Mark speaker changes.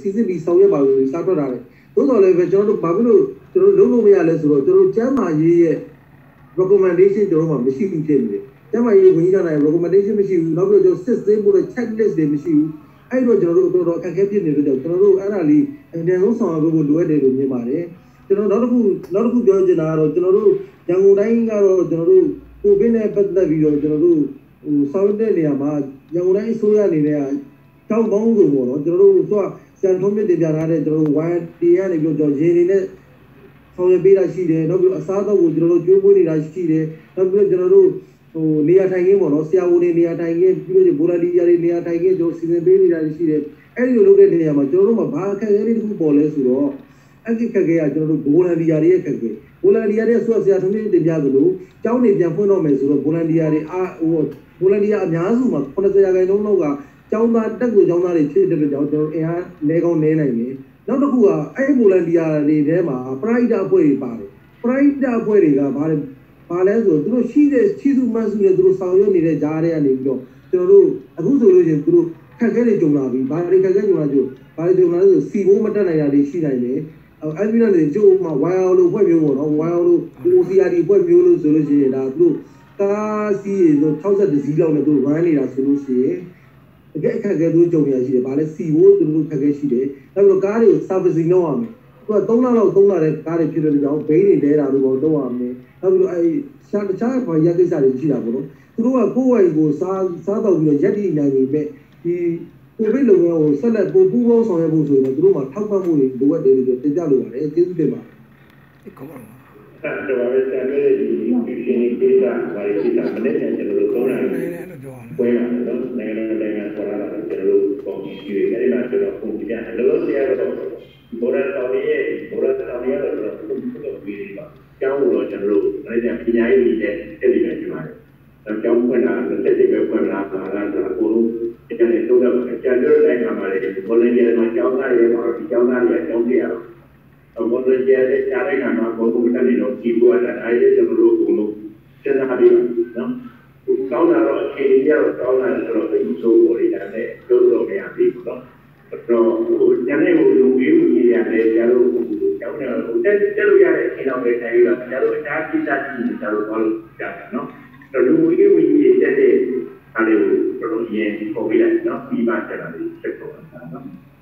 Speaker 1: စီစစ်ပြီးဆောင်ရွက်ပါလို့စားထွက်တာလေသို့တော်လည်းပဲကျွန်တော်တို့ဘာဖြစ်လို့ကျွန်တော်လုံးလို့မရလဲဆိုတော့ကျွန်တော်ကျမ်းမာရေးရဲ့ recommendation ကျွန်တော်မှမရှိဘူးဖြစ်နေတယ်ကျမ်းမာရေးဝန်ကြီးဌာနရဲ့ recommendation မရှိဘူးနောက်ပြီးတော့ကျွန်တော် system ပို့တဲ့ checklist တွေမရှိဘူးအဲ့တော့ကျွန်တော်တို့တော်တော်အခက်အခဲဖြစ်နေလို့ကျွန်တော်တို့အဲ့ဒါလေးအမြန်ဆုံးဆောင်ရွက်ဖို့လိုအပ်တယ်လို့မြင်ပါတယ်ကျွန်တော်နောက်တစ်ခုနောက်တစ်ခုပြောချင်တာကတော့ကျွန်တော်တို့ရန်ကုန်တိုင်းကတော့ကျွန်တော်တို့ကိုဗစ်နဲ့ပတ်သက်ပြီးတော့ကျွန်တော်တို့ဟိုဆောင်ရွက်တဲ့နေရာမှာရန်ကုန်တိုင်းအစိုးရအနေနဲ့တောက်ပေါင်းစုံပေါ့နော်ကျွန်တော်တို့ဆိုတော့ စံထုံးမြင့်တင်ပြထားတဲ့ကျွန်တော်တို့ one day ကနေပြီးတော့ကျွန်တော်ရေနေနဲ့ဆောင်ရွက်ပေးတာရှိတယ်နောက်ပြီးအစားအသောက်ကိုကျွန်တော်တို့ကြိုးပွေးနေတာရှိတယ်နောက်ပြီးတော့ကျွန်တော်တို့ဟိုနေရာထိုင်ခင်းပေါ့နော်ဆရာဝန်တွေနေရာထိုင်ခင်းပြီးတော့ဗိုလ်တီယာတွေနေရာထိုင်ခင်းကျွန်တော်စီစဉ်ပေးနေတာရှိတယ်အဲ့ဒီလိုလုပ်တဲ့နေရာမှာကျွန်တော်တို့မှာဘာအခက်အခဲလေးတစ်ခုပေါ်လဲဆိုတော့အဲ့ဒီခက်ခဲကကျွန်တော်တို့ဗိုလ်တီယာတွေရဲ့ခက်ခဲဗိုလ်တီယာတွေဆိုတော့ဆရာထုံးမြင့်တင်ပြသလိုကျောင်းနေပြန်ဖွင့်တော့မယ်ဆိုတော့ဗိုလ်တီယာတွေအာဟိုဗိုလ်တီယာအများစုမှာ90ရာခိုင်နှုန်းလောက်က ကျောင်းသားတက်ကိုကျောင်းသားတွေဖြစ်တဲ့အတွက်ကြောင့်ကျွန်တော်အင်အားလဲကောင်းနေနိုင်တယ်နောက်တစ်ခုကအဲ့ဒီဗိုလ်တီယာတွေထဲမှာပရိုက်တာအဖွဲ့တွေပါတယ်ပရိုက်တာအဖွဲ့တွေကဘာလဲဘာလဲဆိုတော့သူတို့ရှိတဲ့ရှိစုမှတ်စုနဲ့သူတို့ဆောင်ရွက်နေတဲ့ဂျားတွေကနေပြီးတော့ကျွန်တော်တို့အခုဆိုလို့ချင်းသူတို့ခက်ခဲတွေကြုံလာပြီဘာတွေခက်ခဲကြုံလာကြဘာတွေကြုံလာလဲဆိုစီဘိုးမတက်နိုင်တာတွေရှိနိုင်တယ်အဲ့ဒီနဲ့ကျိုးမှာ wire လို့ဖွဲ့မျိုးပေါ့နော် wire လို့ OCRD ဖွဲ့မျိုးလို့ဆိုလို့ရှိရင်ဒါသူတို့ကားစီးဆို60စီးလောက်နဲ့သူတို့ run နေတာဆိုလို့ရှိရင် တကယ်အခက်အခဲသူကြုံရရှိတယ်။ဘာလဲစီဘိုးသူတို့ခက်ခဲရှိတယ်။နောက်ပြီးတော့ကားတွေကို servicing လုပ်ရမယ်။သူက3လလောက်3လတဲ့ကားတွေဖြစ်တဲ့ကြောင့်ဘိန်းတွေတဲတာတို့ပေါ့လုပ်ရမယ်။နောက်ပြီးတော့အဲရှာတခြားဘာရက်ကိစ္စတွေရှိတာပေါ့နော်။သူတို့ကကိုယ့်ဝိုင်ကိုစားစားတော့ပြီးတော့ရက်တည်နိုင်နေမဲ့ဒီကိုဗစ်လုံငန်းကိုဆက်လက်ပို့ပူးပေါင်းဆောင်ရွက်ဖို့ဆိုရင်သူတို့မှာထောက်ပံ့မှုတွေလိုအပ်တယ်လို့တင်ပြလိုပါတယ်။ကျေးဇူးတင်ပါတယ်။
Speaker 2: ဒီကောင်းပါလား
Speaker 3: အဲ့တော့ပဲဆံရဲဒီရှင်ဒီဒေတာဘာတွေဒေတာမနေ့ကကျွန်တော်တို့ ကျွန်တော်ပုံပြတယ်လောလောဆယ်ကတော့ဘောရတော်ရဲ့ဘောရတော်ရဲ့တော့ကျွန်တော်ပုံပြပြီးပါကျောင်းတော့ကျွန်တော်တို့အဲ့ဒီပညာရေးနဲ့တက်ပြီးပြန်ကြပါတယ်တော့ကျောင်းဖွင့်တာတက်တက်ပဲဖွင့်လာတာလားဆိုတော့ကိုလိုကျန်တဲ့သုံးတော့ကျန်တဲ့နိုင်ငံမှာလည်းဘောလန်ဂျာမှာကျောင်းသားတွေမှာဒီကျောင်းသားတွေကျောင်းပြရအောင်ဘောလုံးကျဲတဲ့ကြားတဲ့ကမှာဘောလုံးတက်နေတော့ဒီဘောကအဲ့ဒီကျွန်တော်တို့ကိုလို့စဉ်းစားပြီးနော်။ကောင်းတာတော့အခြေအနေကတော့ကောင်းတာဆိုတော့ဒီဆိုးပေါ်နေတာနဲ့ပြောလို့မရဘူးနော်။အဲ့တော့ဟိုညနေကိုလူကြီးလူကြီးရ တယ်ကျတို့ကျောင်းတော့ဟိုတက်တက်လို့ရတဲ့အခြေအနေပဲတိုင်ရတော့ကျတို့အခြားကိစ္စကြီးကျတို့ဘာလို့ကြာတာနော်။အဲ့တော့လူကြီးလူကြီးတက်တဲ့အားလေးကိုဘယ်လိုရင်ပေါ်ပြလိုက်နော်ပြီးမှကျတာလေးချက်ပေါ်တာနော်။